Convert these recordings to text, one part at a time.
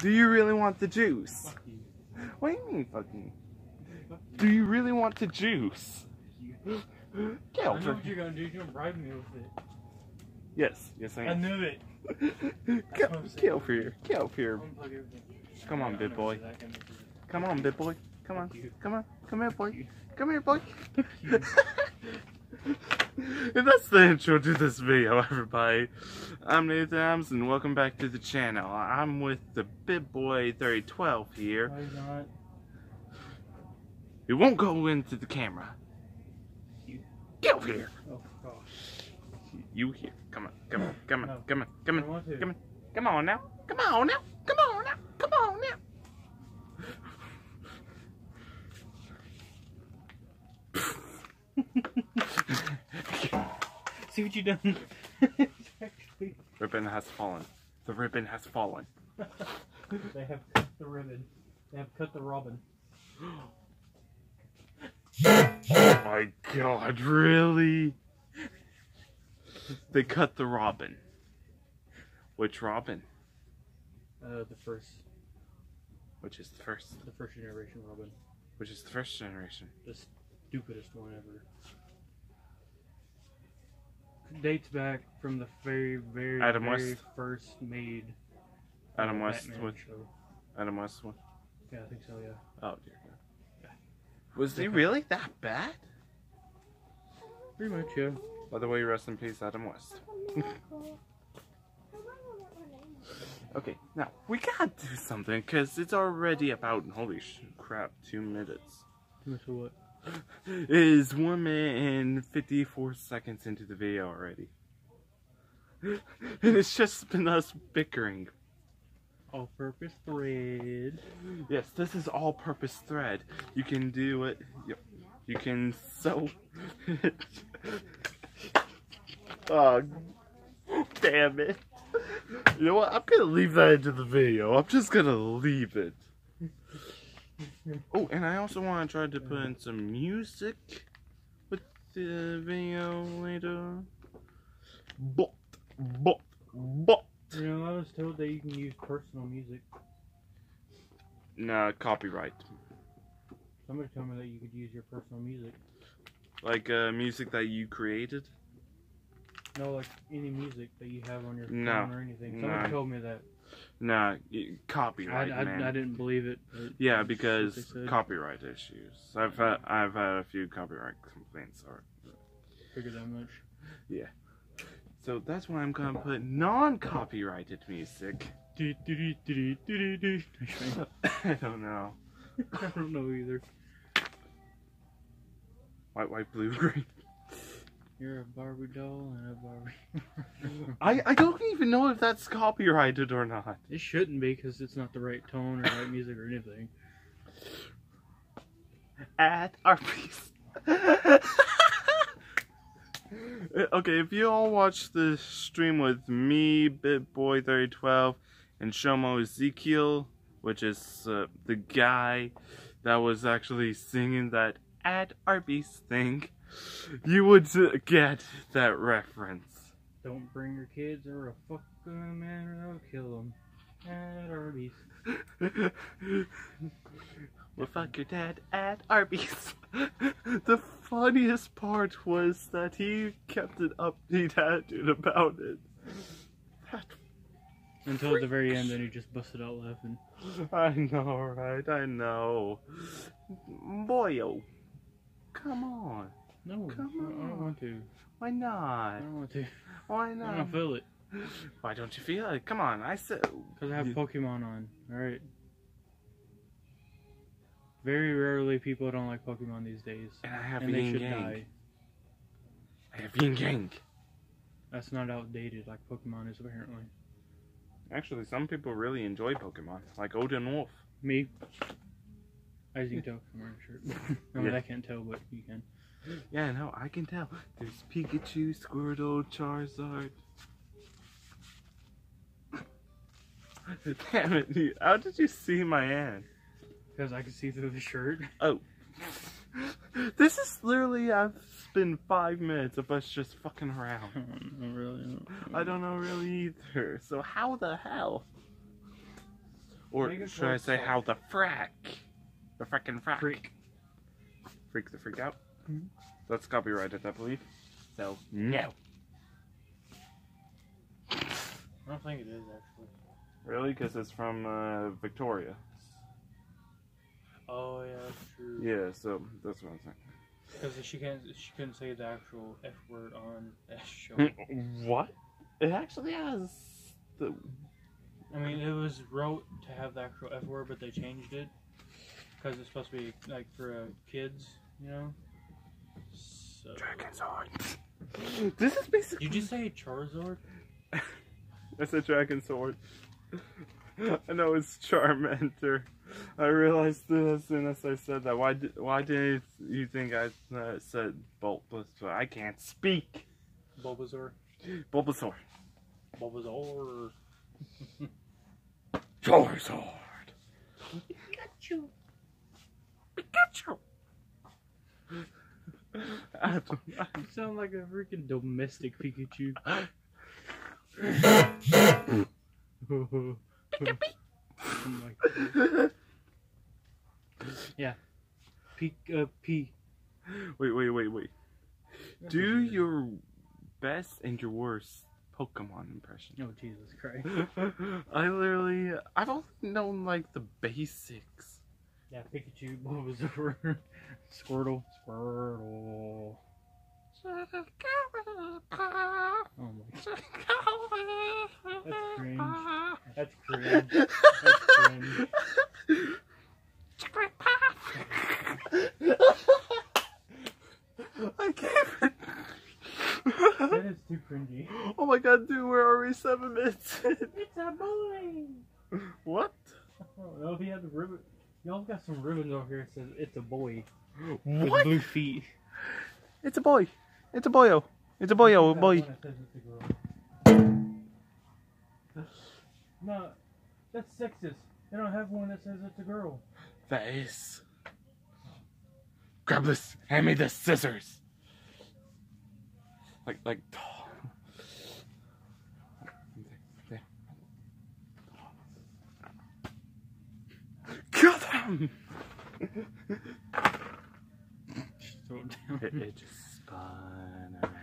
Do you really want the juice? Fuck you. What do you mean, fucking? Fuck Do you really want the juice? Get I know what you're gonna do. You're gonna bribe me with it. Yes, yes I am. I knew it. Get, get over here. Get over here. Come on, big boy. said that, I never said that. Come on, big boy. Come on. Come on. Come here, boy. Come here, boy. and that's the intro to this video, everybody. I'm Nathan Adams, and welcome back to the channel. I'm with the big boy 3012 here. Why not? It won't go into the camera. You. Get over here. Oh gosh. You here. Come on. Come on. Come on. No. Come on. Come on. Come on. Come on now. Come on now. Come on now. Come on now. See what you done? Actually, ribbon has fallen. The ribbon has fallen. they have cut the ribbon. They have cut the robin. Oh my god, really? They cut the robin. Which robin? Uh, the first, Which is the first? the first generation robin, Which is the first generation? the stupidest one ever. Dates back from the very, very, Adam very West. first made. Adam uh, West Batman with show. Adam West one. Yeah, I think so. Yeah. Oh dear God. Was he really that bad? Pretty much, yeah. By the way, rest in peace, Adam West. Okay, now we gotta do something because it's already about holy sh- crap, two minutes. So what? It is one minute and fifty-four seconds into the video already, and it's just been us bickering. All-purpose thread. Yes, this is all-purpose thread. You can do it. You, you can sew. oh, damn it! You know what? I'm gonna leave that into the video. I'm just gonna leave it. Oh, and I also want to try to put in some music with the video later. But, but, but. You know, I was told that you can use personal music. Nah, copyright. Somebody told me that you could use your personal music. Like uh, music that you created. No, like any music that you have on your No. phone or anything. Somebody No. told me that. Nah, copyright, I, man. I didn't believe it. yeah, because copyright issues. I've had I've had a few copyright complaints. Or Figured that much. Yeah. So that's why I'm gonna put non-copyrighted music. I don't know. I don't know either. White, white, blue, green. You're a Barbie doll and a Barbie. I I don't even know if that's copyrighted or not. it shouldn't be because it's not the right tone or right music or anything. at our place. okay, if you all watched the stream with me, BibBoy3012, and Shomo Ezekiel, which is uh, the guy that was actually singing that at Arby's thing, you would get that reference. Don't bring your kids or a fuck them and I'll kill them. At Arby's. well, fuck your dad at Arby's. the funniest part was that he kept an upbeat attitude about it. That, Until at the very end, then he just busted out laughing. I know, right? I know. Boyo, come on. No, Come I don't want to. Why not? I don't want to. Why I not? don't feel it. Why don't you feel it? Come on, I said. Because I have Pokemon on. Alright. Very rarely people don't like Pokemon these days. And I have and Yin Yang. die. I have Yin Yang. That's not outdated like Pokemon is apparently. Actually, some people really enjoy Pokemon, like Odin Wolf. Me. As you can tell, wearing a shirt. I mean, Yeah. I can't tell, but you can. Yeah, no, I can tell. There's Pikachu, Squirtle, Charizard. Damn it, dude. how did you see my hand? Because I can see through the shirt. Oh. this is literally, I've been five minutes of us just fucking around. I really don't. I don't know really either. So how the hell? Or should I say how the frack? The frickin' frack. Freak. Freak the freak out? That's copyrighted, I believe. So, no. I don't think it is actually. Really? Because it's from uh, Victorious. Oh yeah, that's true. Yeah, so that's what I'm saying. Because she can't, she couldn't say the actual F word on that show. what? It actually has the. I mean, it was wrote to have the actual F word, but they changed it because it's supposed to be like for uh, kids, you know. So. Dragon sword. this is basically. Did you say Charizard? I said dragon sword. I know it's Charmander. I realized this as soon as I said that. Why? Did, why did you think I uh, said Bulbasaur? I can't speak. Bulbasaur. Bulbasaur. Bulbasaur. Charizard. Pikachu. Pikachu. I don't, You sound like a freaking domestic Pikachu. oh my God. P, uh, P. wait, wait, wait, wait. Do your best and your worst Pokemon impression. Oh Jesus Christ! I literally, I've only known like the basics. Yeah, Pikachu, Bulbasaur, Squirtle, Squirtle. Oh my! god. That's cringe. That's cringe. That's cringe. I can't. That is too cringy. oh my god, dude, we're already seven minutes in. It's a boy. What? Oh no, he had the ribbon. Y'all got some ribbons over here. That says it's a boy. What? With blue feet. It's a boy. It's a boyo. It's a boyo, a boy. one says it's a girl. No, that's sexist. They don't have one that says it's a girl. That is. Grab this. Hand me the scissors. Like, like. There. Kill! Just throw it down. It, it just spun around.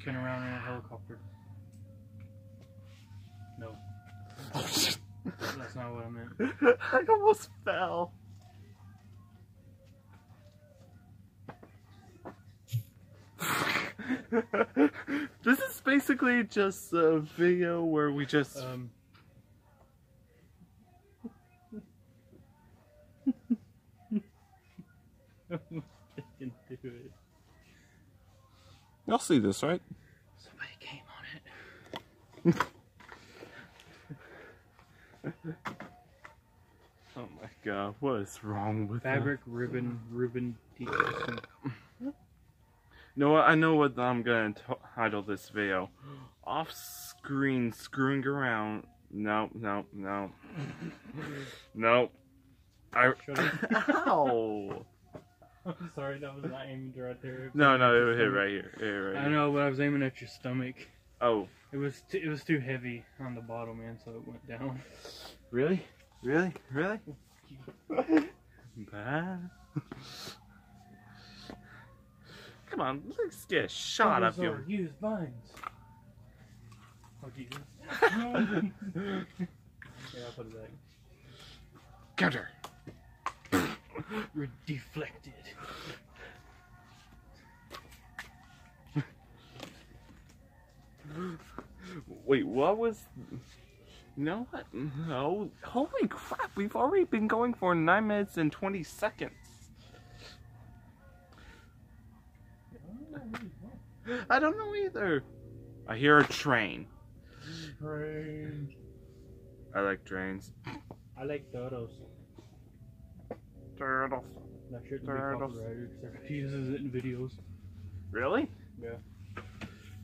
Spin around in a helicopter. No, Oh, shit. that's not what I meant. I almost fell. this is basically just a video where we just Um. I can do it. Y'all see this, right? Somebody came on it. Oh my god, what is wrong with that? Fabric, ribbon, ribbon, decreasing. You know what? I know what I'm gonna title this video. Off screen screwing around. No, no, no. no. I. Ow! I'm sorry, that was not aimed right there. No, no, it would hit right here. It hit right I here. know, but I was aiming at your stomach. Oh, It was t- it was too heavy on the bottom, man, so it went down. really? Really? Really? Come on, let's get a shot of you. Bulbasaur, Use vines. Oh Jesus. yeah, I'll put it back. Counter. You're deflected. Wait, what was? You know what? No. Holy crap! We've already been going for nine minutes and twenty seconds. I don't know either. I hear a train. Train. I like trains. I like turtles. Turtles. That shouldn't Turtles. be copyrighted everybody uses it in videos. Really? Yeah.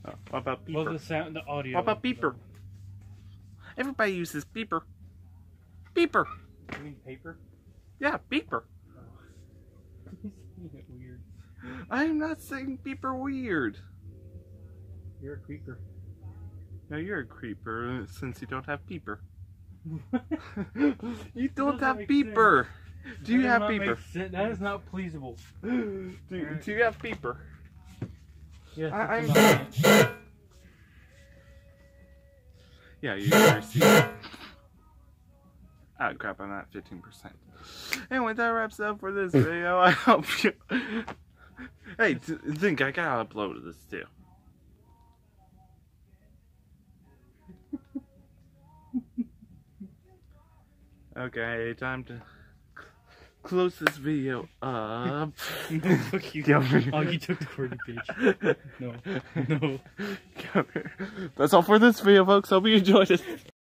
Oh, what about beeper? Well, the sound, the audio. What about beeper? Everybody uses beeper. Beeper. You mean paper? Yeah, beeper. He's weird. I'm not saying beeper weird. You're a creeper. No, you're a creeper since you don't have beeper. you don't have beeper. Do you have beeper? That is not pleasable. Do, do you have beeper? Yes, I- I'm- Yeah, you receive. Ah, crap, I'm at 15%. Anyway, that wraps up for this video. I hope you. Hey, th- think I gotta upload this too. Okay, time to close this video up. No, fuck you. Oh, you took the quarter, bitch. No, no. That's all for this video, folks. Hope you enjoyed it.